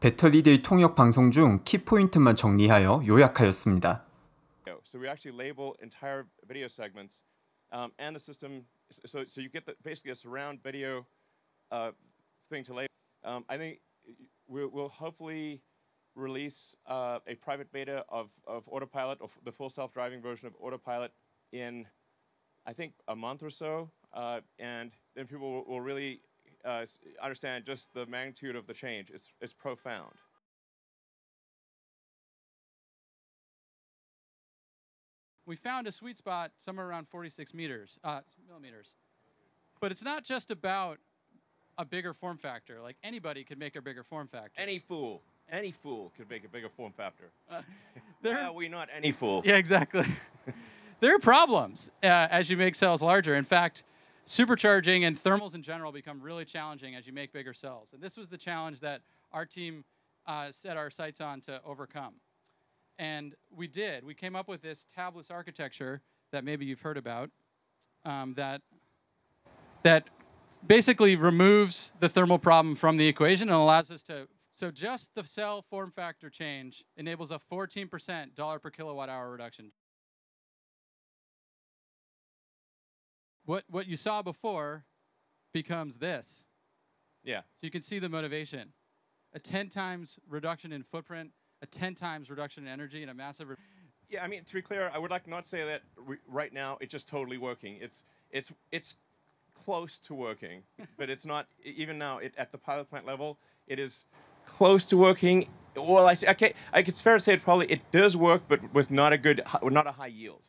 배터리데이 통역 방송 중 키포인트만 정리하여 요약하였습니다. So we actually label entire video segments, um, and the system. So so you get the, basically a surround video uh, thing to label. Um, I think we'll, we'll hopefully release uh, a private beta of, of Autopilot, or the full self-driving version of Autopilot, in I think a month or so, uh, and then people will, will really uh, understand just the magnitude of the change. It's, it's profound. We found a sweet spot somewhere around 46 meters, uh, millimeters. But it's not just about a bigger form factor. Like anybody could make a bigger form factor. Any fool, any fool could make a bigger form factor. Uh, there, we not any fool. Yeah, exactly. there are problems uh, as you make cells larger. In fact, supercharging and thermals in general become really challenging as you make bigger cells. And this was the challenge that our team uh, set our sights on to overcome. And we did. We came up with this tabless architecture that maybe you've heard about um, that, that basically removes the thermal problem from the equation and allows us to. So just the cell form factor change enables a 14% dollar per kilowatt hour reduction. What, what you saw before becomes this. Yeah. So you can see the motivation. A 10 times reduction in footprint, a 10 times reduction in energy, and a massive. yeah, I mean, to be clear, I would like not say that right now it's just totally working. It's, it's, it's close to working, but it's not, even now it, at the pilot plant level, it is close to working. Well, I, okay, I, it's fair to say it probably it does work, but with not a good, not a high yield.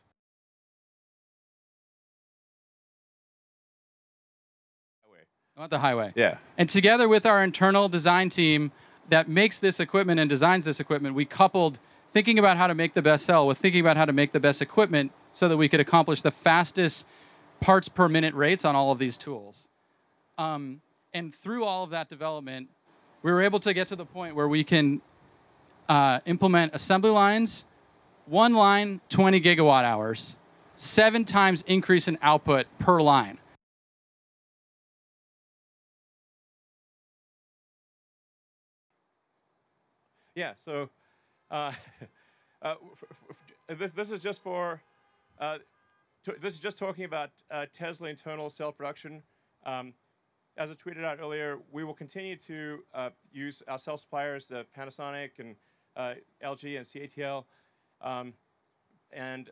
On the highway. Yeah. And together with our internal design team that makes this equipment and designs this equipment, we coupled thinking about how to make the best cell with thinking about how to make the best equipment so that we could accomplish the fastest parts per minute rates on all of these tools. Um, and through all of that development, we were able to get to the point where we can uh, implement assembly lines, one line, 20 gigawatt hours, seven times increase in output per line. Yeah, so uh, uh, this, this is just for, uh, this is just talking about uh, Tesla internal cell production. Um, as I tweeted out earlier, we will continue to uh, use our cell suppliers, uh, Panasonic and LG and CATL. Um, and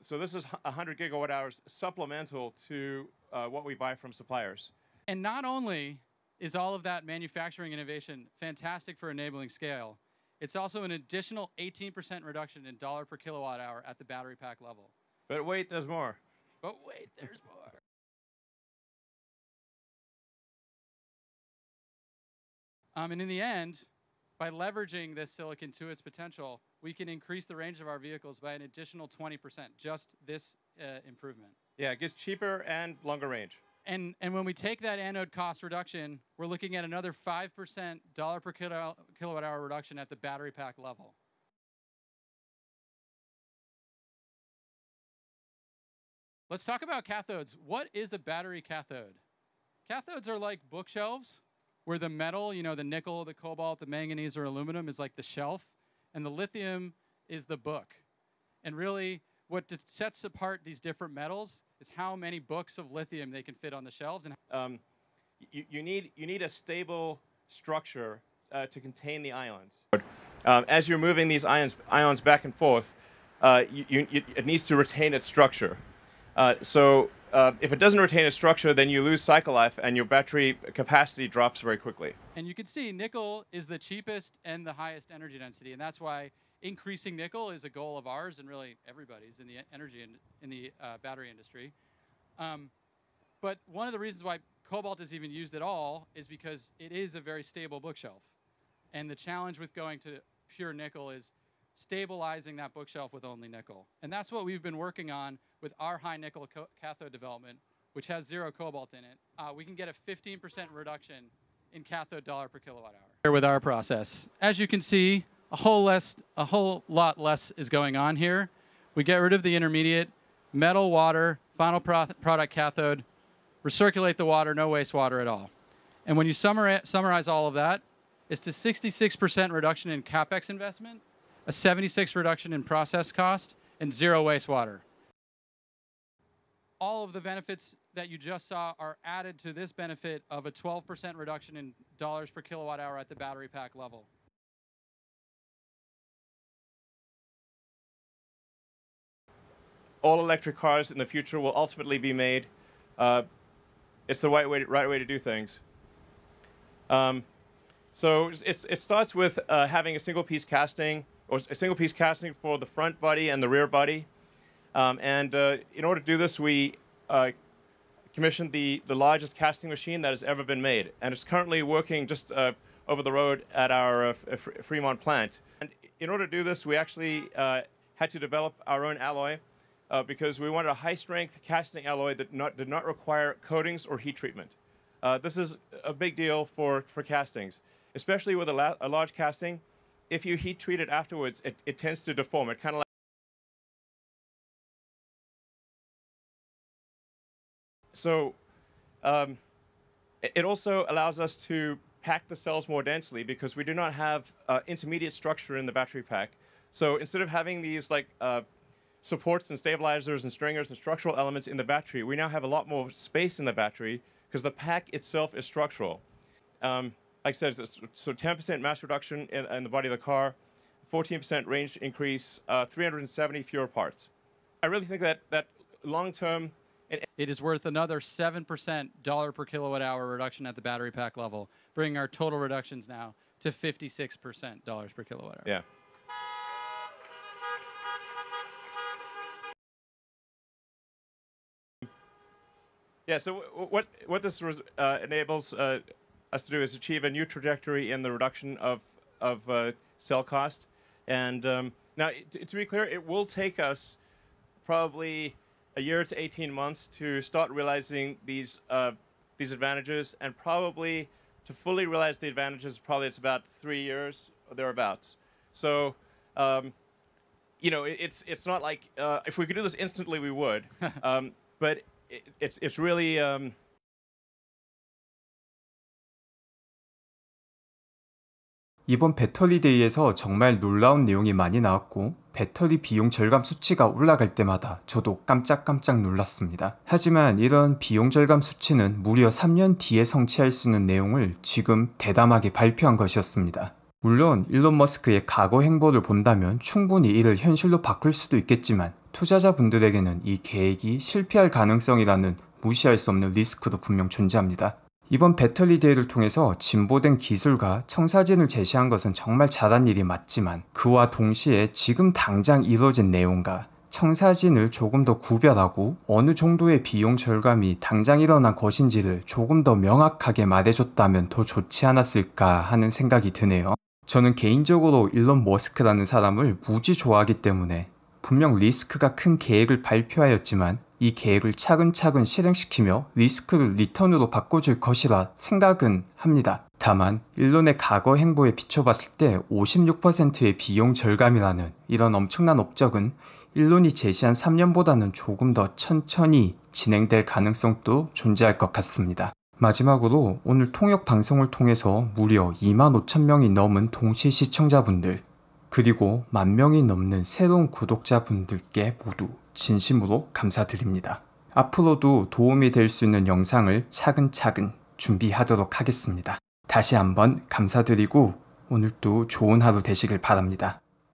so this is 100 gigawatt hours supplemental to what we buy from suppliers. And not only is all of that manufacturing innovation fantastic for enabling scale, it's also an additional 18% reduction in dollar per kilowatt hour at the battery pack level. But wait, there's more. But wait, there's more. Um, and in the end, by leveraging this silicon to its potential, we can increase the range of our vehicles by an additional 20%, just this uh, improvement. Yeah, it gets cheaper and longer range. And, and when we take that anode cost reduction, we're looking at another 5% dollar per kilo, kilowatt hour reduction at the battery pack level. Let's talk about cathodes. What is a battery cathode? Cathodes are like bookshelves where the metal, you know, the nickel, the cobalt, the manganese, or aluminum is like the shelf, and the lithium is the book. And really, what sets apart these different metals is how many books of lithium they can fit on the shelves. And um, you, you, need, you need a stable structure uh, to contain the ions. Um, as you're moving these ions, ions back and forth, uh, you, you, it needs to retain its structure. Uh, so uh, if it doesn't retain its structure, then you lose cycle life and your battery capacity drops very quickly. And you can see nickel is the cheapest and the highest energy density, and that's why increasing nickel is a goal of ours and really everybody's in the energy in, in the uh, battery industry. Um, but one of the reasons why cobalt is even used at all is because it is a very stable bookshelf. And the challenge with going to pure nickel is stabilizing that bookshelf with only nickel. And that's what we've been working on with our high nickel cathode development, which has zero cobalt in it. Uh, we can get a 15% reduction in cathode dollar per kilowatt hour. Here with our process. As you can see, a whole, less, a whole lot less is going on here. We get rid of the intermediate, metal, water, final pro product cathode, recirculate the water, no wastewater at all. And when you summarize all of that, it's to 66% reduction in capex investment, a 76 reduction in process cost, and zero wastewater. All of the benefits that you just saw are added to this benefit of a 12% reduction in dollars per kilowatt hour at the battery pack level. All electric cars in the future will ultimately be made. Uh, it's the right way to, right way to do things. Um, so it starts with uh, having a single piece casting or a single piece casting for the front body and the rear body. Um, and uh, in order to do this, we uh, commissioned the, the largest casting machine that has ever been made. And it's currently working just uh, over the road at our uh, Fremont plant. And in order to do this, we actually had to develop our own alloy uh, because we wanted a high strength casting alloy that not, did not require coatings or heat treatment. Uh, this is a big deal for, for castings, especially with a, a large casting. If you heat treat it afterwards, it, it tends to deform. It kind of like so um, it- it also allows us to pack the cells more densely because we do not have uh, intermediate structure in the battery pack. So instead of having these like uh, supports and stabilizers and stringers and structural elements in the battery, we now have a lot more space in the battery because the pack itself is structural. Um, like I said, it's- so 10% mass reduction in, in the body of the car, 14% range increase, uh, 370 fewer parts. I really think that that long term, it, It is worth another 7% dollar per kilowatt hour reduction at the battery pack level, bringing our total reductions now to 56% dollars per kilowatt hour. yeah. Yeah. So what what this uh, enables uh, us to do is achieve a new trajectory in the reduction of of uh, cell cost. And um, now, to be clear, it will take us probably a year to 18 months to start realizing these uh, these advantages, and probably to fully realize the advantages, probably it's about three years or thereabouts. So. Um, you know, it, it's it's not like uh, if we could do this instantly, we would. um, but it, it's it's really um, 이번 배터리 데이에서 정말 놀라운 내용이 많이 나왔고 배터리 비용 절감 수치가 올라갈 때마다 저도 깜짝깜짝 놀랐습니다. 하지만 이런 비용 절감 수치는 무려 3년 뒤에 성취할 수 있는 내용을 지금 대담하게 발표한 것이었습니다. 물론 일론 머스크의 과거 행보를 본다면 충분히 이를 현실로 바꿀 수도 있겠지만 투자자분들에게는 이 계획이 실패할 가능성이라는 무시할 수 없는 리스크도 분명 존재합니다. 이번 배터리 대회를 통해서 진보된 기술과 청사진을 제시한 것은 정말 잘한 일이 맞지만 그와 동시에 지금 당장 이뤄진 내용과 청사진을 조금 더 구별하고 어느 정도의 비용 절감이 당장 일어난 것인지를 조금 더 명확하게 말해줬다면 더 좋지 않았을까 하는 생각이 드네요. 저는 개인적으로 일론 머스크라는 사람을 무지 좋아하기 때문에 분명 리스크가 큰 계획을 발표하였지만 이 계획을 차근차근 실행시키며 리스크를 리턴으로 바꿔줄 것이라 생각은 합니다. 다만 일론의 과거 행보에 비춰봤을 때 56%의 비용 절감이라는 이런 엄청난 업적은 일론이 제시한 3년보다는 조금 더 천천히 진행될 가능성도 존재할 것 같습니다. 마지막으로 오늘 통역 방송을 통해서 무려 2만 5천 명이 넘은 동시 시청자분들 그리고 만 명이 넘는 새로운 구독자분들께 모두 진심으로 감사드립니다. 앞으로도 도움이 될 수 있는 영상을 차근차근 준비하도록 하겠습니다. 다시 한번 감사드리고 오늘도 좋은 하루 되시길 바랍니다.